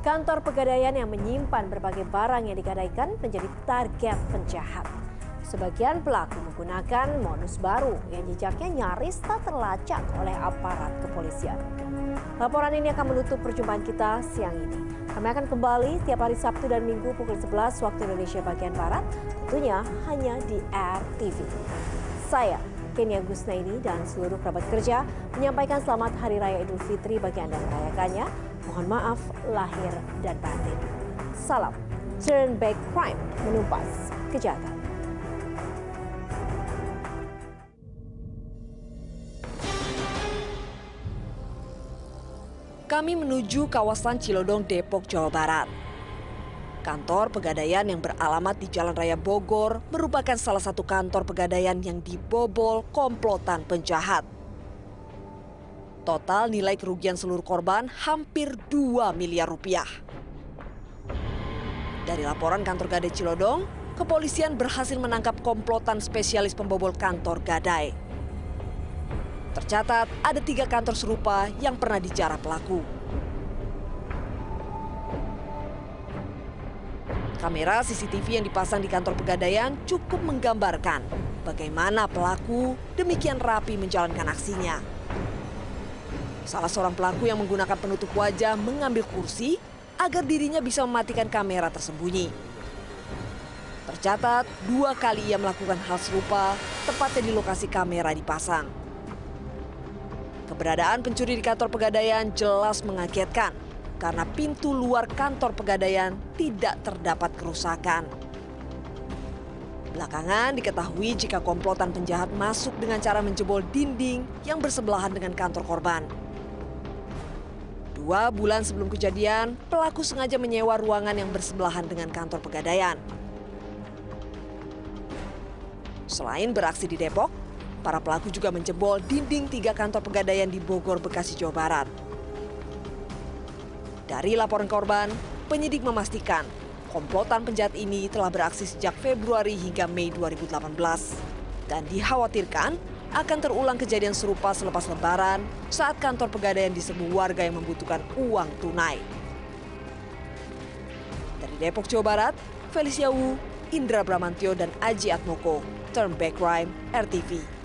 Kantor pegadaian yang menyimpan berbagai barang yang digadaikan menjadi target penjahat. Sebagian pelaku menggunakan modus baru yang jejaknya nyaris tak terlacak oleh aparat kepolisian. Laporan ini akan menutup perjumpaan kita siang ini. Kami akan kembali tiap hari Sabtu dan Minggu pukul 11 waktu Indonesia bagian Barat, tentunya hanya di RTV. Saya, Kenia Gusnaini dan seluruh kerabat kerja menyampaikan selamat Hari Raya Idul Fitri bagi Anda merayakannya. Mohon maaf lahir dan batin. Salam, turn back crime, menumpas kejahatan. Kami menuju kawasan Cilodong, Depok, Jawa Barat. Kantor pegadaian yang beralamat di Jalan Raya Bogor merupakan salah satu kantor pegadaian yang dibobol komplotan penjahat. Total nilai kerugian seluruh korban hampir 2 miliar rupiah. Dari laporan kantor Gadai Cilodong, kepolisian berhasil menangkap komplotan spesialis pembobol kantor Gadai. Tercatat ada tiga kantor serupa yang pernah dijarah pelaku. Kamera CCTV yang dipasang di kantor pegadaian cukup menggambarkan bagaimana pelaku demikian rapi menjalankan aksinya. Salah seorang pelaku yang menggunakan penutup wajah mengambil kursi agar dirinya bisa mematikan kamera tersembunyi. Tercatat dua kali ia melakukan hal serupa, tepatnya di lokasi kamera dipasang. Keberadaan pencuri di kantor pegadaian jelas mengagetkan karena pintu luar kantor pegadaian tidak terdapat kerusakan. Belakangan diketahui jika komplotan penjahat masuk dengan cara menjebol dinding yang bersebelahan dengan kantor korban. Dua bulan sebelum kejadian, pelaku sengaja menyewa ruangan yang bersebelahan dengan kantor pegadaian. Selain beraksi di Depok, para pelaku juga menjebol dinding tiga kantor pegadaian di Bogor, Bekasi, Jawa Barat. Dari laporan korban, penyidik memastikan komplotan penjahat ini telah beraksi sejak Februari hingga Mei 2018 dan dikhawatirkan akan terulang kejadian serupa selepas lebaran saat kantor pegadaian diserbu warga yang membutuhkan uang tunai. Dari Depok, Jawa Barat, Felicia Wu, Indra Bramantio, dan Aji Atmoko, Turn Back Crime, RTV.